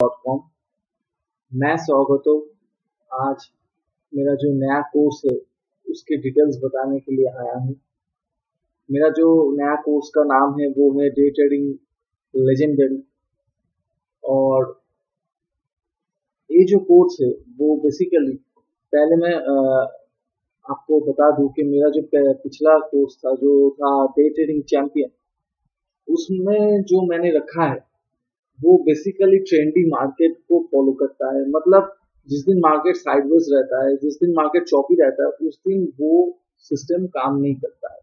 Dot com मैं स्वागतम आज मेरा जो नया कोर्स है, उसके डिटेल्स बताने के लिए आया हूँ। मेरा जो नया कोर्स का नाम है, वो है डे ट्रेडिंग लेजेंडरी और ये जो कोर्स है, वो बेसिकली पहले मैं आपको बता दूँ कि मेरा जो पिछला कोर्स था, जो था डे ट्रेडिंग चैंपियन उसमें जो मैंने रखा है वो बेसिकली ट्रेंडी मार्केट को फॉलो करता है। मतलब जिस दिन मार्केट साइडवेज रहता है, जिस दिन मार्केट चौकी रहता है, उस दिन वो सिस्टम काम नहीं करता है।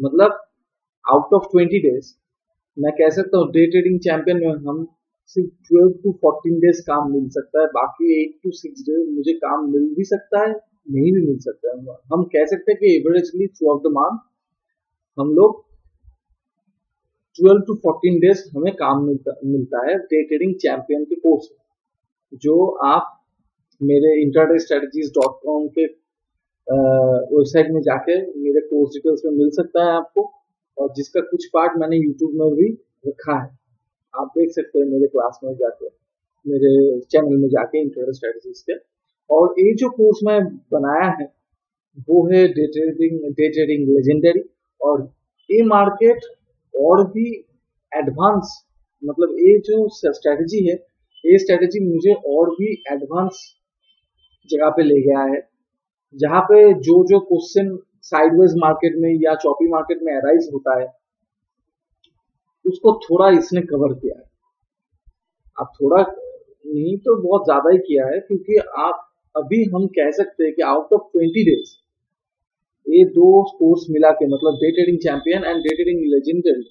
मतलब आउट ऑफ़ ट्वेंटी डेज़ मैं कह सकता हूँ डे ट्रेडिंग चैंपियन में हम सिर्फ़ ट्वेल्व टू फोर्टीन डेज़ काम मिल सकता है, बाकी एट टू सिक्स डेज़ मुझे काम मिल भी सकता है, नहीं भी मिल सकता है। हम कह सकते हैं कि averagely through of the month हम लोग 12 टू 14 डेज़ हमें काम मिलता मिलता है डे ट्रेडिंग चैंपियन के कोर्स जो आप मेरे इंटरडे स्ट्रेटजीज डॉट कॉम के वेबसाइट में जाके मेरे कोर्स डिटेल्स में मिल सकता है आपको, और जिसका कुछ पार्ट मैंने यूट्यूब में भी रखा है। आप देख सकते हैं मेरे क्लास में जाके, मेरे चैनल में जाके इंटरडे स्ट्रेटजीज के। और ये जो कोर्स मैं बनाया है, वो है day trading day trading legendary और ये मार्केट और भी एडवांस मतलब ये जो स्ट्रेटजी है, ये स्ट्रेटजी मुझे और भी एडवांस जगह पे ले गया है। जहाँ पे जो जो क्वेश्चन साइडवेज मार्केट में या चौपी मार्केट में अराइज होता है, उसको थोड़ा इसने कवर किया है। आप थोड़ा नहीं तो बहुत ज़्यादा ही किया है, क्योंकि आप, अभी हम कह सकते हैं कि आउट ऑफ़ ट्वेंटी डेज़ ये दो कोर्स मिला के मतलब day trading champion and day trading legendary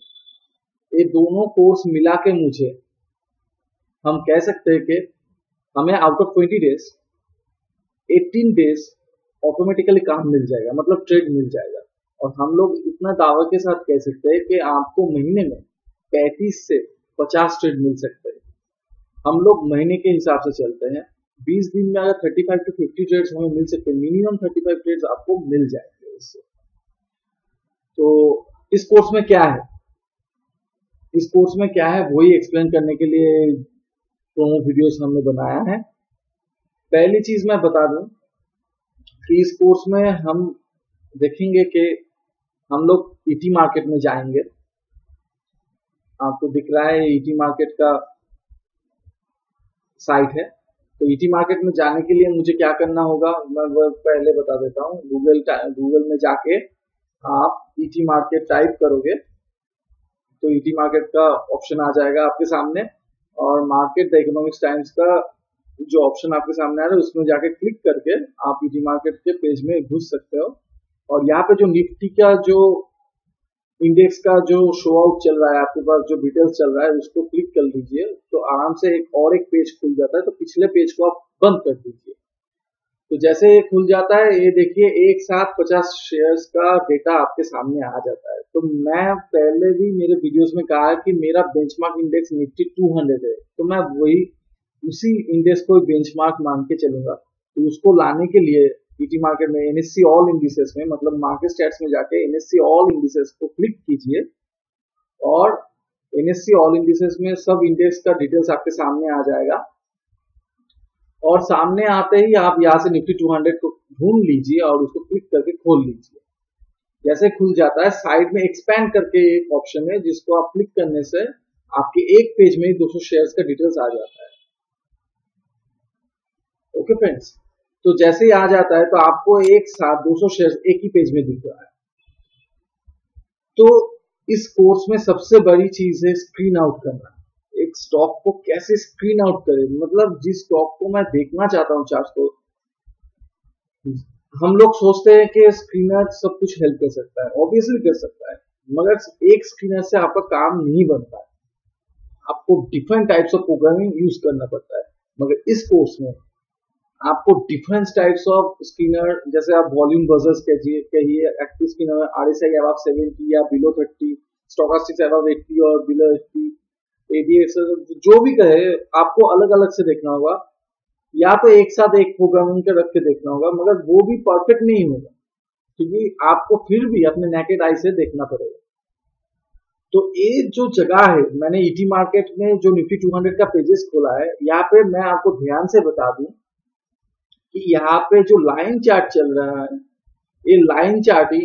ये दोनों कोर्स मिला के मुझे, हम कह सकते हैं कि हमें out of twenty days eighteen days automatically काम मिल जाएगा मतलब ट्रेड मिल जाएगा। और हम लोग इतना दावा के साथ कह सकते हैं कि आपको महीने में पैंतीस से पचास ट्रेड मिल सकते हैं। हम लोग महीने के हिसाब से चलते हैं। बीस दिन में अगर thirty five to fifty trades हमें मिल सकते हैं मिनिमम थर्टी फाइव ट्रेड्स आपको मिल जाएँगे। इससे। तो इस कोर्स में क्या है? इस कोर्स में क्या है? वही एक्सप्लेन करने के लिए प्रोमो वीडियोस हमने बनाया है। पहली चीज़ मैं बता दूँ कि इस कोर्स में हम देखेंगे कि हम लोग ईटी मार्केट में जाएँगे। आपको दिख रहा है ईटी मार्केट का साइट है। तो ईटी मार्केट में जाने के लिए मुझे क्या करना होगा? मैं वो पहले बता देता हूँ। गूगल गूगल में जाके आप ईटी मार्केट टाइप करोगे तो ईटी मार्केट का ऑप्शन आ जाएगा आपके सामने। और मार्केट द इकोनॉमिक्स टाइम्स का जो ऑप्शन आपके सामने आ रहा है, उसमें जाके क्लिक करके आप ईटी मार्केट के पेज में घुस सकते हो। और यहाँ पे जो निफ्टी का जो इंडेक्स का जो शो आउट चल रहा है, आपके पास जो डिटेल्स चल रहा है, उसको क्लिक कर लीजिए तो आराम से एक और एक पेज खुल जाता है तो पिछले पेज को आप बंद कर दीजिए। तो जैसे ये खुल जाता है, ये देखिए, एक साथ पचास शेयर्स का डेटा आपके सामने आ जाता है। तो मैं पहले भी मेरे वीडियोस में कहा कि मेरा बेंचमार्क इंडेक्स निफ्टी 200 है तो मैं वही उसी इंडेक्स को बेंचमार्क मान के चलूँगा। तो उसको लाने के लिए ईटी मार्केट में एनएससी ऑल इंडिसेस में मतलब मार्केट स्टैट्स में जाके एनएससी ऑल इंडिसेस को क्लिक कीजिए और एनएससी ऑल इंडिसेस में सब इंडेक्स का डिटेल्स आपके सामने आ जाएगा। और सामने आते ही आप यहाँ से निफ्टी 200 को ढूंढ लीजिए और उसको क्लिक करके खोल लीजिए। जैसे खुल जाता है साइड में एक्सपैंड करके एक ऑप्शन है जिसको आप क्लिक करने से आपके एक पेज में ही 200 शेयर्स का डिटेल्स आ जाता है। ओके फ्रेंड्स तो जैसे ही आ जाता है तो आपको एक साथ 200 शेयर्स एक ही पेज में दिख रहा है। तो इस कोर्स में सबसे बड़ी चीज़ है स्क्रीन आउट करना। एक स्टॉक को कैसे स्क्रीन आउट करें? मतलब जिस स्टॉक को मैं देखना चाहता हूँ चार्ट को, हम लोग सोचते हैं कि स्क्रीनर सब कुछ हेल्प कर सकता है ऑब्वियसली कर सकता है, मगर एक स्क्रीनर से आपका काम नहीं बनता है। आपको different types of programming use करना पड़ता है, मगर इस कोर्स में आपको डिफरेंट टाइप्स ऑफ़ स्क्रीनर जैसे आप वॉल्यूम बजर्स कहिए कहिए active screener R S I अब सेवेंटी या बिलो थर्टी स्टोकास्टिक्स अब एट्टी और बिलो एट्टी एडीएक्स जो भी कहे, आपको अलग अलग से देखना होगा। या तो एक साथ एक प्रोग्रामिंग के रख के देखना होगा, मगर वो भी परफेक्ट नहीं होगा, क्योंकि आपको फिर भी अपने नेकेड आई से देखना पड़ेगा। तो ये जो जगह है, मैंने ईटी e मार्केट में जो निफ्टी 200 का पेजेस खोला है, यहाँ पे मैं आपको ध्यान से बता दूँ कि यहाँ पे जो लाइन चार्ट चल रहा है, ये लाइन चार्ट ही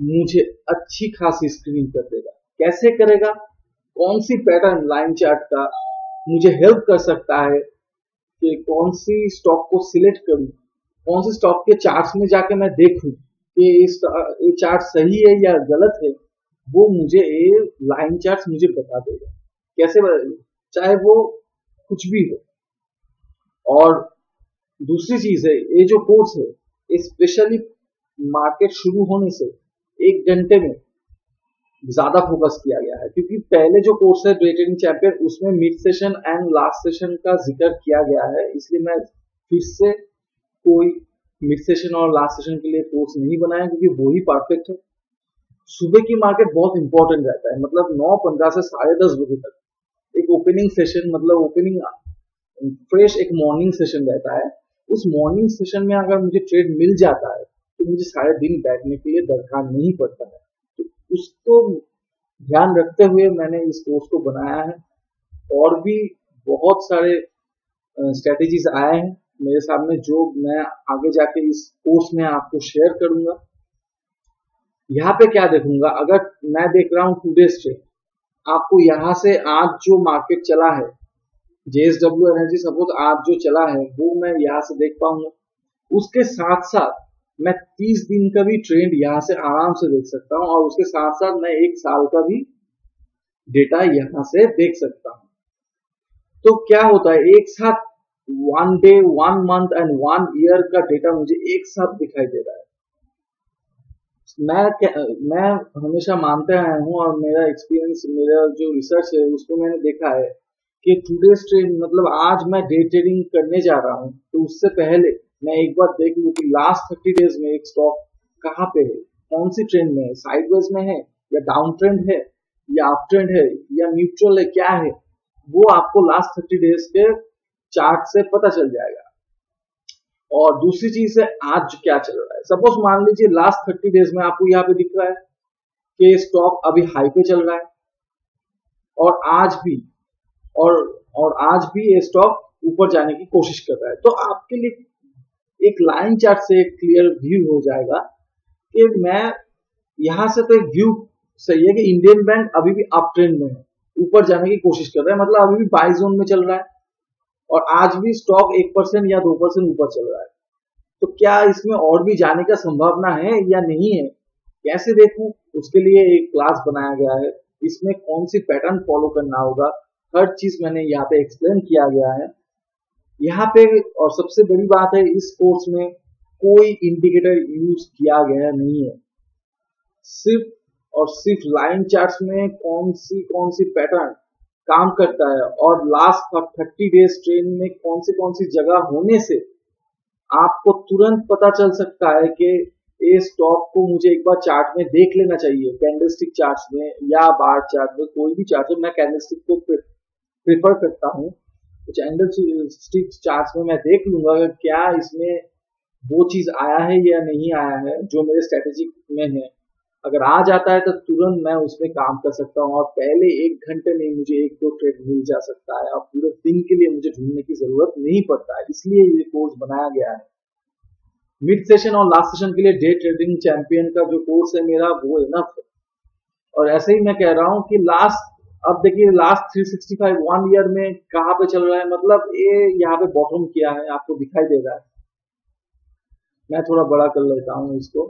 मुझे अच्छी खासी स्क्रीनिंग कर देगा। कैसे करेगा? कौन सी पैटर्न लाइन चार्ट का मुझे हेल्प कर सकता है कि कौन सी स्टॉक को सिलेक्ट करूँ? कौन सी स्टॉक के चार्ट्स में जाके मैं देखूँ कि ये चार्ट सही है या गलत है? वो मुझे ये लाइन चार्ट मुझे बता देगा। कैसे चाहे वो कुछ भी हो। और दूसरी चीज़ है, ये जो कोर्स है स्पेशली मार्केट शुरू होने से एक घंटे में ज़्यादा फोकस किया गया है। क्योंकि पहले जो कोर्स है ट्रेडिंग चैंपियन उसमें mid session and last session का ज़िक्र किया गया है। इसलिए मैं फिर से कोई मिड सेशन और लास्ट सेशन के लिए कोर्स नहीं बनाया, क्योंकि वो ही परफेक्ट है। सुबह की मार्केट बहुत इंपॉर्टेंट रहता है मतलब नौ, पंद्रह से साढ़े दस बजे तक। एक ओपनिंग सेशन मतलब ओपनिंग फ्रेश एक मॉर्निंग सेशन रहता है। उस मॉर्निंग सेशन में अगर मुझे ट्रेड मिल जाता है तो मुझे सारे दिन बैठने के लिए दरकार नहीं पड़ता है। तो उसको ध्यान रखते हुए मैंने इस कोर्स को बनाया है और भी बहुत सारे स्ट्रेटेजीज आए हैं मेरे सामने जो मैं आगे जाके इस कोर्स में आपको शेयर करूँगा। यहाँ पे क्या देखूँगा? अगर मैं देख रहा हूँ टू डेज़ ट्रेड आपको यहाँ से आज जो मार्केट चला है जेएसडब्ल्यू एनर्जी सपोज़ आज जो चला है, वो मैं यहाँ से देख पाऊँगा उसके साथ साथ मैं 30 दिन का भी ट्रेंड यहाँ से आराम से देख सकता हूँ और उसके साथ साथ मैं एक साल का भी डेटा यहाँ से देख सकता हूँ। तो क्या होता है, एक साथ one day one month and one year का डेटा मुझे एक साथ दिखाई दे रहा है। मैं मैं हमेशा मानते आया हूँ और मेरा एक्सपीरियंस मेरा जो रिसर्च है, उसको मैंने देखा है। कि टूडेज ट्रेड मतलब आज मैं डे ट्रेडिंग करने जा रहा हूँ तो उससे पहले मैं एक बार देख लू कि लास्ट थर्टी डेज़ में एक स्टॉक कहाँ पे है? कौन सी ट्रेंड में है? साइडवेज में है या डाउन ट्रेंड है या अप ट्रेंड है या न्यूट्रल है? क्या है? वो आपको लास्ट थर्टी डेज़ के चार्ट से पता चल जाएगा। और दूसरी चीज़ है, आज क्या चल रहा है? सपोज़ मान लीजिए लास्ट थर्टी डेज़ में आपको यहाँ पे दिख रहा है कि स्टॉक अभी हाई पे चल रहा है। और आज भी और और आज भी ये स्टॉक ऊपर जाने की कोशिश कर रहा है। तो आपके लिए एक लाइन चार्ट से एक क्लियर व्यू हो जाएगा कि मैं यहाँ से तो एक व्यू सही है कि इंडियन बैंक अभी भी अप ट्रेंड में है, ऊपर जाने की कोशिश कर रहा है मतलब अभी भी बाई जोन में चल रहा है और आज भी स्टॉक एक परसेंट या दो परसेंट ऊपर चल रहा है। तो क्या इसमें और भी जाने का संभावना है या नहीं है? कैसे देखूँ? उसके लिए एक क्लास बनाया गया है। इसमें कौन सी पैटर्न फॉलो करना होगा? हर चीज़ मैंने यहाँ पे एक्सप्लेन किया गया है। यहाँ पे और सबसे बड़ी बात है, इस कोर्स में कोई इंडिकेटर यूज़ किया गया नहीं है। सिर्फ़ और सिर्फ़ लाइन चार्ट्स में कौन सी कौन सी पैटर्न काम करता है और लास्ट थर्टी डेज़ ट्रेन में कौन सी कौन सी जगह होने से आपको तुरंत पता चल सकता है कि ये स्टॉक को मुझे एक बार चार्ट में देख लेना चाहिए। कैंडलस्टिक चार्ट में या बार चार्ट में, कोई भी चार्ट में, मैं कैंडलस्टिक को प्रेफर करता हूँ। कैंडलस्टिक चार्ट में मैं देख लूँगा क्या इसमें वो चीज़ आया है या नहीं आया है, जो मेरे स्ट्रेटेजिक में है। अगर आ जाता है तो तुरंत मैं उसमें काम कर सकता हूँ और पहले एक घंटे में मुझे एक दो ट्रेड मिल जा सकता है और पूरे दिन के लिए मुझे ढूँढने की ज़रूरत नहीं पड़ता है। इसलिए ये कोर्स बनाया गया है। मिड सेशन और लास्ट सेशन के लिए डे ट्रेडिंग चैंपियन का जो कोर्स है मेरा, वो इनफ है। और ऐसे ही मैं कह रहा हूँ कि लास्ट अब देखिए लास्ट 365 वन ईयर में कहाँ पे चल रहा है? मतलब ये यहाँ पे बॉटम किया है, आपको दिखाई दे रहा है। मैं थोड़ा बड़ा कर लेता हूँ इसको।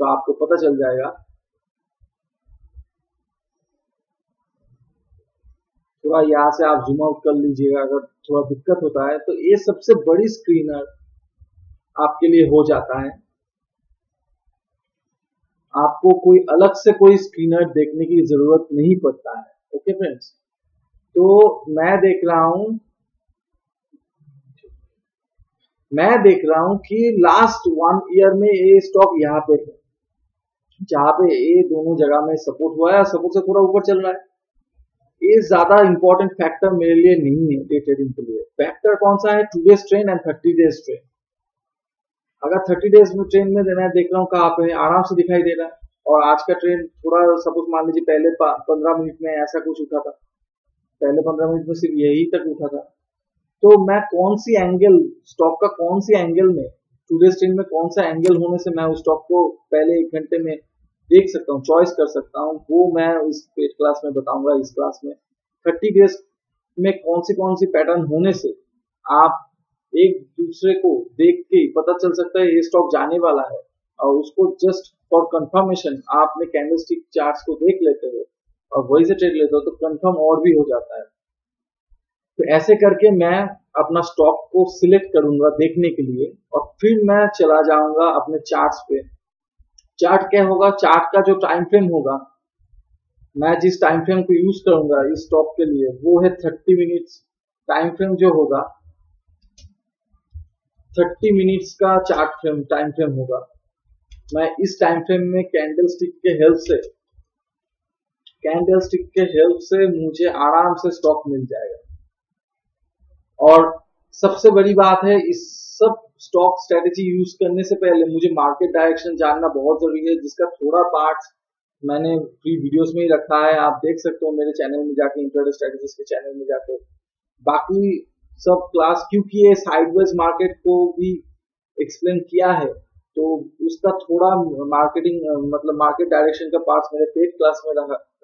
तो आपको पता चल जाएगा। थोड़ा यहाँ से आप जूम आउट कर लीजिएगा, अगर थोड़ा दिक्कत होता है तो ये सबसे बड़ी स्क्रीनर आपके लिए हो जाता है। आपको कोई अलग से कोई स्क्रीनर देखने की ज़रूरत नहीं पड़ता है। ओके फ्रेंड्स तो मैं देख रहा हूँ, मैं देख रहा हूँ कि लास्ट वन ईयर में ये स्टॉक यहाँ पे है, जहाँ पे ये दोनों जगह में सपोर्ट हुआ है सपोर्ट से थोड़ा ऊपर चल रहा है। ये ज़्यादा इंपॉर्टेंट फैक्टर मेरे लिए नहीं है डे ट्रेडिंग के लिए। फैक्टर कौन सा है? Two days trend and thirty days trend अगर थर्टी डेज़ में ट्रेन में मैं देख रहा हूँ कहाँ पे आराम से दिखाई दे रहा है, और आज का ट्रेंड थोड़ा सपोज़ मान लीजिए पहले पंद्रह मिनट में ऐसा कुछ उठा था। पहले पंद्रह मिनट में सिर्फ़ यही तक उठा था। तो मैं कौन सी एंगल स्टॉक का कौन सी एंगल में टूडे ट्रेन में कौन सा एंगल होने से मैं उस स्टॉक को पहले एक घंटे में देख सकता हूँ चॉइस कर सकता हूँ, वो मैं इस पेड क्लास में बताऊँगा, इस क्लास में। थर्टी डेज़ में कौन सी कौन सी पैटर्न होने से आप एक दूसरे को देख के पता चल सकता है ये स्टॉक जाने वाला है। और उसको जस्ट फॉर कंफर्मेशन आप अपने कैंडलस्टिक चार्ट्स को देख लेते हो और वही से ट्रेड लेते हो तो कंफर्म और भी हो जाता है। तो ऐसे करके मैं अपना स्टॉक को सिलेक्ट करूँगा देखने के लिए और फिर मैं चला जाऊँगा अपने चार्ट्स पे। चार्ट क्या होगा? चार्ट का जो टाइम फ्रेम होगा, मैं जिस टाइम फ्रेम को यूज़ करूँगा इस स्टॉक के लिए, वो है थर्टी मिनट्स टाइम फ्रेम जो होगा थर्टी मिनट्स का चार्ट फ्रेम, टाइम फ्रेम होगा। मैं इस टाइम फ्रेम में कैंडल स्टिक के हेल्प से, कैंडल स्टिक के हेल्प से मुझे आराम से स्टॉक मिल जाएगा। और सबसे बड़ी बात है, इस सब स्टॉक स्ट्रेटेजी यूज़ करने से पहले मुझे मार्केट डायरेक्शन जानना बहुत ज़रूरी है, जिसका थोड़ा पार्ट मैंने फ्री वीडियोस में ही रखा है। आप देख सकते हो मेरे चैनल में जाके, इंटरनेट स्ट्रेटेजीज के चैनल में जाके। बाकी सब क्लास क्योंकि ये साइडवेज मार्केट को भी एक्सप्लेन किया है तो उसका थोड़ा मार्केटिंग मतलब मार्केट डायरेक्शन का पार्ट मेरे पेड क्लास में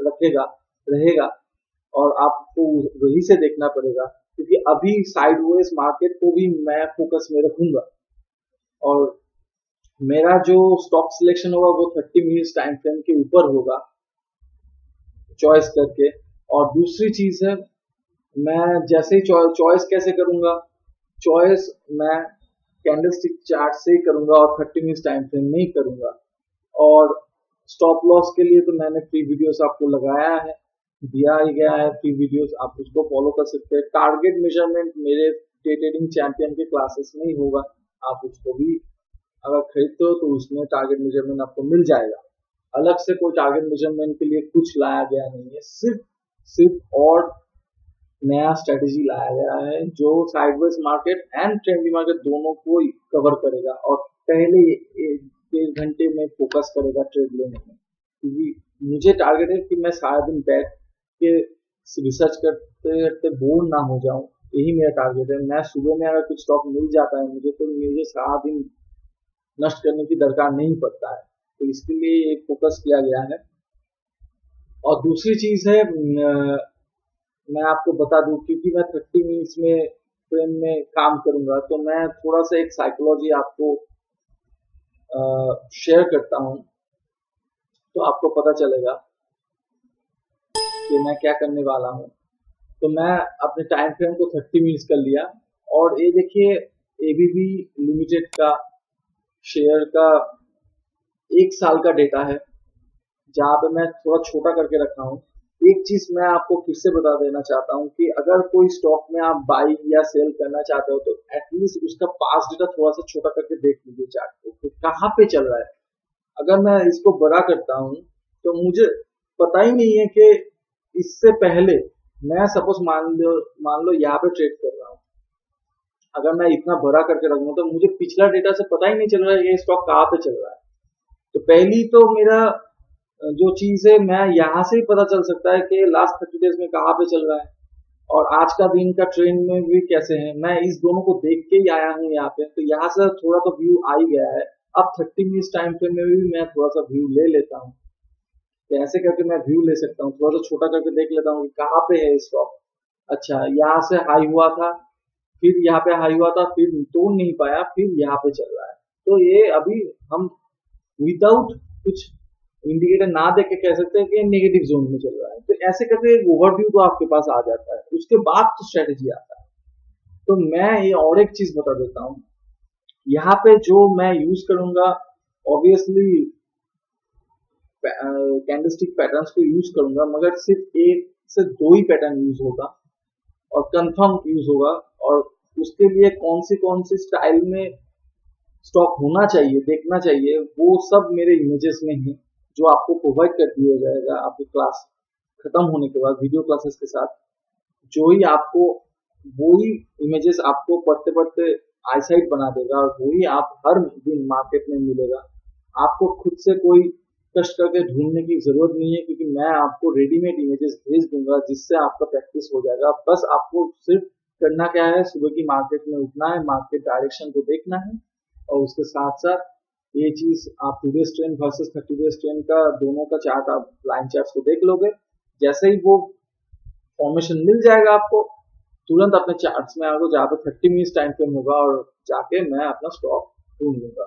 रखेगा, रहेगा, और आपको वही से देखना पड़ेगा, क्योंकि अभी साइडवेज मार्केट को भी मैं फोकस में रखूँगा। और मेरा जो स्टॉक सिलेक्शन होगा, वो थर्टी मिनट्स टाइम फ्रेम के ऊपर होगा चॉइस करके। और दूसरी चीज़ है मैं जैसे ही चॉइस कैसे करूँगा? चॉइस मैं कैंडल स्टिक चार्ट से करूँगा और थर्टी मिनट टाइम फ्रेम में ही करूँगा। और स्टॉप लॉस के लिए तो मैंने फ्री वीडियोस आपको लगाया है, दिया ही गया है फ्री वीडियोस आप उसको फॉलो कर सकते हैं। टारगेट मेज़रमेंट मेरे डे ट्रेडिंग चैंपियन के क्लासेस में ही होगा, आप उसको भी अगर खरीदते हो तो उसमें टारगेट मेज़रमेंट आपको मिल जाएगा। अलग से कोई टारगेट मेज़रमेंट के लिए कुछ लाया गया नहीं है, सिर्फ़ सिर्फ़ और नया स्ट्रेटेजी लाया गया है जो sideways market and trendy market दोनों को कवर करेगा और पहले एक घंटे में फोकस करेगा ट्रेड लेने में। क्योंकि मुझे टारगेट है कि मैं सारा दिन बैठ के रिसर्च करते करते बोर ना हो जाऊँ। यही मेरा टारगेट है। मैं सुबह में अगर कुछ स्टॉक मिल जाता है मुझे तो मुझे सारा दिन नष्ट करने की दरकार नहीं पड़ता है। तो इसके लिए एक फोकस किया गया है। और दूसरी चीज़ है मैं आपको बता दूँ, क्योंकि मैं थर्टी मिनट्स में फ्रेम में काम करूँगा तो मैं थोड़ा सा एक साइकोलॉजी आपको शेयर करता हूँ तो आपको पता चलेगा कि मैं क्या करने वाला हूँ। तो मैं अपने टाइम फ्रेम को थर्टी मिनट्स कर लिया, और ये देखिए एबीबी लिमिटेड का शेयर का एक साल का डेटा है, जहाँ पे मैं थोड़ा छोटा करके रखा हूँ। एक चीज़ मैं आपको फिर से बता देना चाहता हूँ कि अगर कोई स्टॉक में आप बाई या सेल करना चाहते हो तो एटलीस्ट उसका पास डेटा थोड़ा सा छोटा करके देख लीजिए चार्ट को तो कहाँ पे चल रहा है। अगर मैं इसको बड़ा करता हूँ तो मुझे पता ही नहीं है कि इससे पहले मैं सपोज़ मान लो मान लो यहाँ पे ट्रेड कर रहा हूँ। अगर मैं इतना बड़ा करके रखूँ तो मुझे पिछला डेटा से पता ही नहीं चल रहा है ये स्टॉक कहाँ पे चल रहा है। तो पहली तो मेरा जो चीज़ है मैं यहाँ से ही पता चल सकता है कि लास्ट थर्टी डेज़ में कहाँ पे चल रहा है और आज का दिन का ट्रेंड में भी कैसे है। मैं इस दोनों को देख के ही आया हूँ यहाँ पे। तो यहाँ से थोड़ा तो व्यू आ ही गया है। अब थर्टी मिनट टाइम फ्रेम में भी मैं थोड़ा सा व्यू ले लेता हूँ। तो ऐसे करके मैं व्यू ले सकता हूँ। थोड़ा सा छोटा करके देख लेता हूँ कि कहाँ पे है स्टॉक अच्छा यहाँ से हाई हुआ था, फिर यहाँ पे हाई हुआ था, फिर तोड़ नहीं पाया, फिर यहाँ पे चल रहा है। तो ये अभी हम विदाउट कुछ इंडिकेटर ना देख के कह सकते हैं कि नेगेटिव जोन में चल रहा है। तो ऐसे करके एक ओवरव्यू तो आपके पास आ जाता है। उसके बाद तो स्ट्रेटेजी आता है। तो मैं ये और एक चीज़ बता देता हूँ। यहाँ पे जो मैं यूज़ करूँगा ऑब्वियसली कैंडलस्टिक पैटर्न्स को यूज़ करूँगा, मगर सिर्फ़ एक से दो ही पैटर्न यूज़ होगा और कंफर्म यूज़ होगा। और उसके लिए कौन सी कौन सी स्टाइल में स्टॉक होना चाहिए, देखना चाहिए, वो सब मेरे इमेजेस में है। जो आपको प्रोवाइड कर दिया जाएगा आपकी क्लास खत्म होने के बाद वीडियो क्लासेस के साथ, जो ही आपको, वो ही इमेजेस आपको पढ़ते पढ़ते आईसाइट बना देगा और वही आप हर दिन मार्केट में मिलेगा। आपको खुद से कोई कष्ट करके ढूँढने की ज़रूरत नहीं है क्योंकि मैं आपको रेडीमेड इमेजेस भेज दूँगा जिससे आपका प्रैक्टिस हो जाएगा। बस आपको सिर्फ़ करना क्या है, सुबह की मार्केट में उठना है मार्केट डायरेक्शन को देखना है और उसके साथ साथ ये चीज़, आप two days trend versus thirty days trend का दोनों का चार्ट आप लाइन चार्ट को देख लोगे। जैसे ही वो फॉर्मेशन मिल जाएगा आपको, तुरंत अपने चार्ट्स में आगे जहाँ पे थर्टी मिनट टाइम फ्रेम होगा और जाके मैं अपना स्टॉक ढूंढ लूँगा।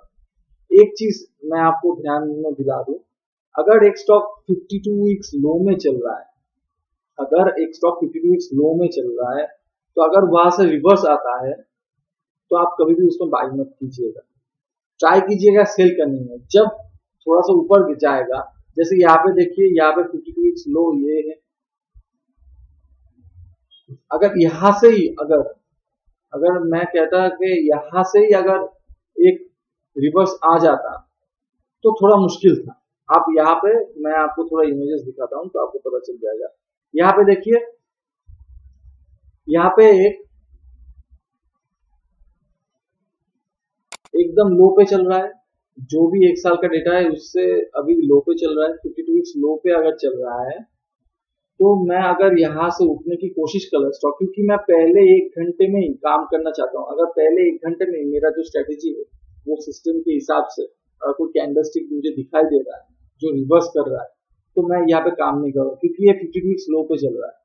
एक चीज़ मैं आपको ध्यान में दिला दूँ, अगर एक स्टॉक 52 वीक्स लो में चल रहा है, अगर एक स्टॉक 52 वीक्स लो में चल रहा है तो अगर वहाँ से रिवर्स आता है तो आप कभी भी उसमें बाई मत कीजिएगा। ट्राई कीजिएगा, सेल करने में। जब थोड़ा सा ऊपर जाएगा, जैसे यहाँ पे देखिए, यहाँ पे 52 वीक्स लो ये है। अगर यहाँ से ही, अगर अगर मैं कहता कि यहाँ से ही अगर एक रिवर्स आ जाता तो थोड़ा मुश्किल था। आप यहाँ पे, मैं आपको थोड़ा इमेजेस दिखाता हूँ तो आपको पता चल जाएगा। यहाँ पे देखिए, यहाँ पे एक एकदम लो पे चल रहा है। जो भी एक साल का डेटा है, उससे अभी लो पे चल रहा है। फिफ्टी टू वीक्स लो पे अगर चल रहा है तो मैं अगर यहाँ से उठने की कोशिश कर स्टॉक क्योंकि मैं पहले एक घंटे में ही काम करना चाहता हूँ। अगर पहले एक घंटे में मेरा जो स्ट्रेटेजी है, वो सिस्टम के हिसाब से अगर कोई कैंडल मुझे दिखाई दे रहा है, जो रिवर्स कर रहा है तो मैं यहाँ पे काम नहीं कर रहा क्योंकि ये फिफ्टी टू लो पे चल रहा है।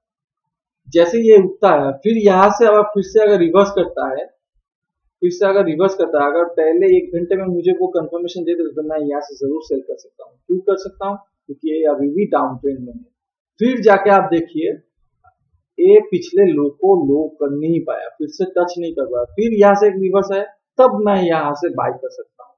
जैसे ये उठता है, फिर यहाँ से अगर, फिर से अगर रिवर्स करता है फिर से अगर रिवर्स करता है, अगर पहले एक घंटे में मुझे वो कंफर्मेशन दे दे तो मैं यहाँ से ज़रूर सेल कर सकता हूँ। क्यों कर सकता हूँ? क्योंकि ये अभी भी डाउन ट्रेंड में है। फिर जाके आप देखिए, ये पिछले लो को लो कर नहीं पाया, फिर से टच नहीं कर पाया, फिर यहाँ से एक रिवर्स है, तब मैं यहाँ से बाय कर सकता हूँ।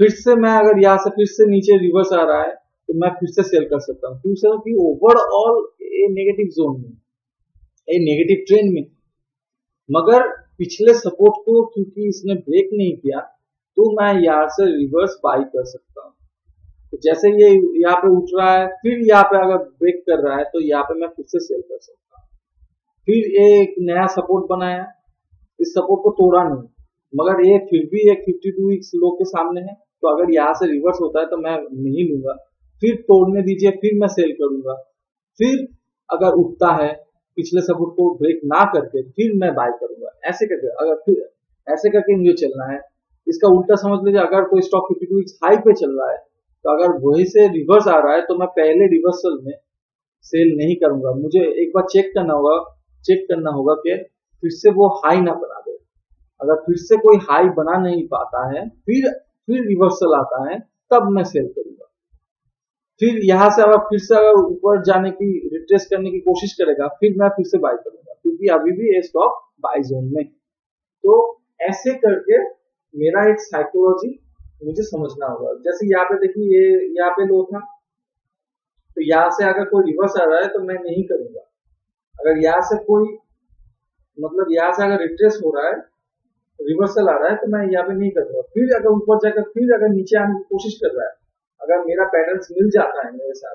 फिर से मैं अगर यहाँ से, फिर से नीचे रिवर्स आ रहा है तो मैं फिर से सेल कर सकता हूँ। क्यों सर कि ओवरऑल ए नेगेटिव जोन में ए नेगेटिव ट्रेंड में मगर पिछले सपोर्ट को क्योंकि इसने ब्रेक नहीं किया तो मैं यहाँ से रिवर्स बाई कर सकता हूँ। तो जैसे ये यहाँ पे उठ रहा है, फिर यहाँ पे अगर ब्रेक कर रहा है तो यहाँ पे मैं फिर से सेल कर सकता हूँ। फिर एक नया सपोर्ट बनाया। इस सपोर्ट को तोड़ा नहीं। मगर ये फिर भी एक 52 वीक्स लो के सामने है। तो अगर यहाँ से रिवर्स होता है तो मैं नहीं लूँगा। फिर तोड़ने दीजिए, फिर मैं सेल करूँगा। फिर अगर उठता है पिछले सपोर्ट को ब्रेक ना करके फिर मैं बाय करूँगा। ऐसे करके, अगर फिर, ऐसे करके मुझे चलना है। इसका उल्टा समझ लीजिए, अगर कोई स्टॉक फिफ्टी टू हाई पे चल रहा है तो अगर वही से रिवर्स आ रहा है तो मैं पहले रिवर्सल में सेल नहीं करूँगा। मुझे एक बार चेक करना होगा चेक करना होगा कि फिर से वो हाई ना बना दे। अगर फिर से कोई हाई बना नहीं पाता है, फिर फिर रिवर्सल आता है, तब मैं सेल करूँगा। फिर यहाँ से अगर फिर से अगर ऊपर जाने की रिट्रेस करने की कोशिश करेगा, फिर मैं फिर से बाय करूँगा, क्योंकि अभी भी ये स्टॉक बाय जोन में तो ऐसे करके मेरा एक साइकोलॉजी मुझे समझना होगा। जैसे यहाँ पे देखिए, ये यहाँ पे लो था। तो यहाँ से अगर कोई रिवर्स आ रहा है तो मैं नहीं करूँगा। अगर यहाँ से कोई मतलब यहाँ से अगर रिट्रेस हो रहा है रिवर्सल आ रहा है तो मैं यहाँ पे नहीं करूँगा। फिर अगर ऊपर जाकर, फिर अगर नीचे आने की कोशिश कर रहा है अगर मेरा पैटर्न मिल जाता है मेरे साथ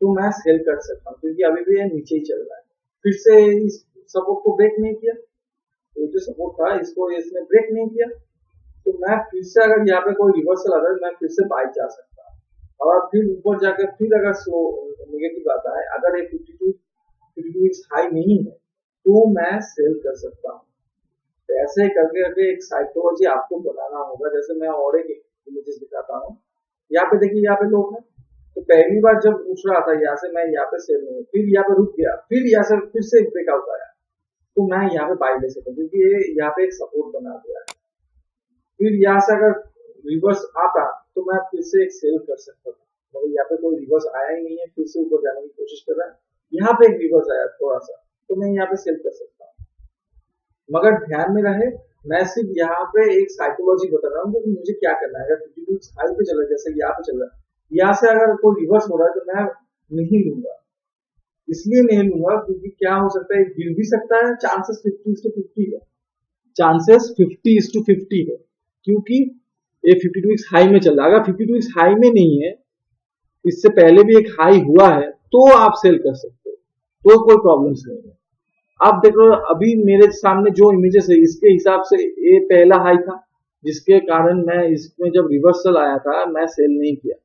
तो मैं सेल कर सकता हूँ, क्योंकि अभी भी नीचे ही चल रहा है। फिर से इस सपोर्ट को ब्रेक नहीं किया। तो जो सपोर्ट था, इसको इसने ब्रेक नहीं किया। तो मैं फिर से अगर यहाँ पे कोई रिवर्सल है मैं फिर से बाइक जा सकता हूँ। और फिर ऊपर जाकर फिर अगर स्लो नेगेटिव आता है, अगर ये fifty two fifty two high नहीं है तो मैं सेल कर सकता हूँ। तो ऐसे करके करके एक साइकोलॉजी आपको बनाना होगा। जैसे मैं और एक इमेजेस दिखाता हूँ। यहाँ पे देखिए, यहाँ पे लोग हैं। तो पहली बार जब उठ रहा था, यहाँ से मैं यहाँ पे सेल नहीं फिर यहाँ पे रुक गया। फिर यहाँ से, फिर से ब्रेकआउट आया। तो मैं यहाँ पे बाई ले सकता हूँ, क्योंकि ये यहाँ पे एक सपोर्ट बना दिया है। फिर यहाँ से अगर रिवर्स आता तो मैं फिर से एक सेल कर सकता था मगर यहाँ पे कोई रिवर्स आया ही नहीं है, फिर से ऊपर जाने की कोशिश कर रहा है। यहाँ पे एक रिवर्स आया थोड़ा सा तो मैं यहाँ पे सेल कर सकता हूँ। मगर ध्यान में रहे मैं सिर्फ़ यहाँ पे एक साइकोलॉजी बता रहा हूँ कि मुझे क्या करना है। अगर हाई पे चल रहा है, जैसे यहाँ पे चल रहा है, यहाँ से अगर कोई रिवर्स हो रहा है तो मैं नहीं लूँगा। इसलिए नहीं लूँगा क्योंकि क्या हो सकता है, गिर भी सकता है चांसेस फिफ्टी टू फिफ्टी है। चांसेस फिफ्टी टू फिफ्टी है, क्योंकि ये फिफ्टी टू वीक्स हाई में चल रहा है। अगर फिफ्टी टू वीक्स हाई में नहीं है, इससे पहले भी एक हाई हुआ है तो आप सेल कर सकते हो तो कोई प्रॉब्लम नहीं है। आप देख लो, अभी मेरे सामने जो इमेजेस है, इसके हिसाब से ये पहला हाई था, जिसके कारण मैं इसमें जब रिवर्सल आया था, मैं सेल नहीं किया।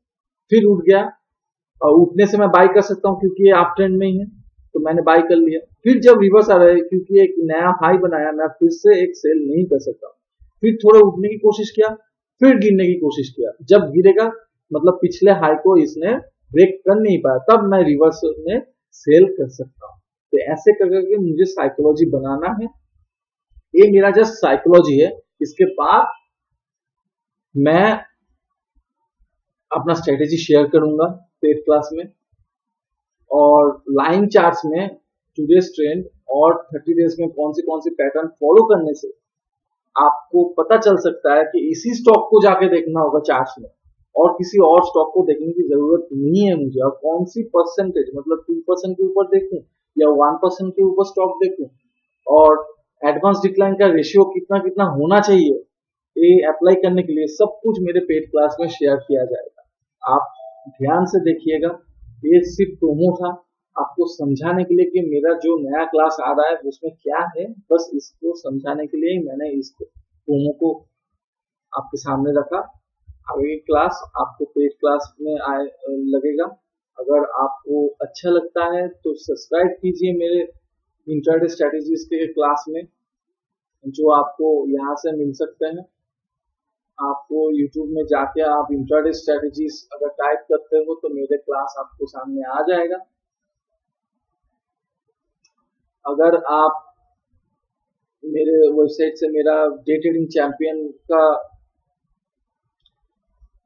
फिर उठ गया, और उठने से मैं बाई कर सकता हूँ, क्योंकि ये आप ट्रेंड में ही है तो मैंने बाई कर लिया। फिर जब रिवर्स आ रहा है, क्योंकि एक नया हाई बनाया, मैं फिर से एक सेल नहीं कर सकता फिर थोड़ा उठने की कोशिश किया, फिर गिरने की कोशिश किया। जब गिरेगा मतलब पिछले हाई को इसने ब्रेक कर नहीं पाया, तब मैं रिवर्स में सेल कर सकता हूँ। तो ऐसे कर करके मुझे साइकोलॉजी बनाना है। ये मेरा जस्ट साइकोलॉजी है। इसके बाद मैं अपना स्ट्रेटेजी शेयर करूँगा पेड क्लास में। और लाइन चार्ट में टूडेज ट्रेंड और थर्टी डेज़ में कौन सी कौन सी पैटर्न फॉलो करने से आपको पता चल सकता है कि इसी स्टॉक को जाके देखना होगा चार्ट में। और किसी और स्टॉक को देखने की ज़रूरत नहीं है मुझे। और कौन सी परसेंटेज मतलब टू परसेंट के ऊपर देखूँ? या वन परसेंट के ऊपर स्टॉक देखूँ और एडवांस डिक्लाइन का रेशियो कितना कितना होना चाहिए, ये अप्लाई करने के लिए सब कुछ मेरे पेड क्लास में शेयर किया जाएगा। आप ध्यान से देखिएगा, ये सिर्फ़ प्रोमो था। आपको समझाने के लिए कि मेरा जो नया क्लास आ रहा है, उसमें क्या है, बस इसको समझाने के लिए मैंने इस प्रोमो को आपके सामने रखा। आगे क्लास आपको पेड क्लास में आए, लगेगा। अगर आपको अच्छा लगता है तो सब्सक्राइब कीजिए मेरे इंटरडे स्ट्रेटेजीज के क्लास में। जो आपको यहाँ से मिल सकते हैं। आपको YouTube में जाके आप इंटरडे स्ट्रेटेजीज अगर टाइप करते हो तो मेरे क्लास आपको सामने आ जाएगा। अगर आप मेरे वेबसाइट से मेरा डे ट्रेडिंग चैंपियन का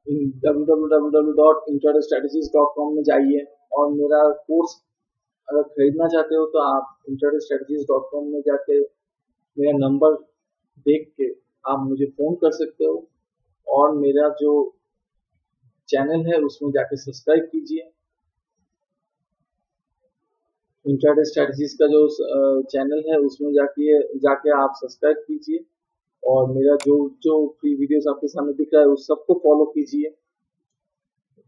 www.intradaystrategies.com में जाइए और मेरा कोर्स अगर खरीदना चाहते हो तो आप intradaystrategies.com में जाके मेरा नंबर देख के आप मुझे फ़ोन कर सकते हो और मेरा जो चैनल है उसमें जाके सब्सक्राइब कीजिए। इंटरडे स्ट्रेटजीज का जो चैनल है उसमें जाके जाके आप सब्सक्राइब कीजिए। और मेरा जो जो फ्री वीडियोस आपके सामने दिख रहा है, उस सबको फॉलो कीजिए।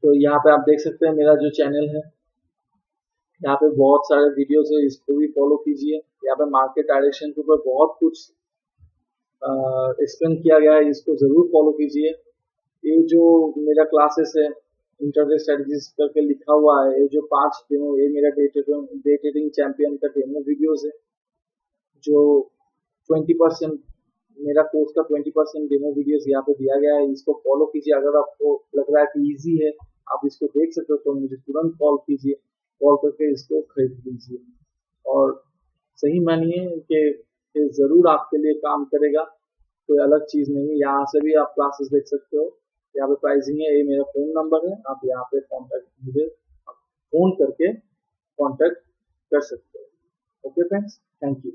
तो यहाँ पे आप देख सकते हैं मेरा जो चैनल है। यहाँ पे बहुत सारे वीडियोस है, इसको भी फॉलो कीजिए। यहाँ पे मार्केट डायरेक्शन के ऊपर बहुत कुछ एक्सप्लेन किया गया है, इसको ज़रूर फॉलो कीजिए। ये जो मेरा क्लासेस है इंटरनेट स्ट्रेटजीज करके लिखा हुआ है, ये जो पाँच डेमो ये मेरा डे चैंपियन का डेमो वीडियोस है, जो 20 परसेंट मेरा कोर्स का 20 परसेंट डेमो वीडियोस यहाँ पे दिया गया है। इसको फॉलो कीजिए। अगर आपको लग रहा है कि इजी है, आप इसको देख सकते हो तो मुझे तुरंत कॉल कीजिए। कॉल करके इसको खरीद लीजिए। और सही मानिए कि ज़रूर आपके लिए काम करेगा। कोई अलग चीज़ नहीं है। यहाँ से भी आप क्लासेस देख सकते हो। यहाँ पे प्राइसिंग है। ये मेरा फ़ोन नंबर है। आप यहाँ पे कॉन्टेक्ट मुझे फ़ोन करके कॉन्टेक्ट कर सकते हो। Okay friends thank you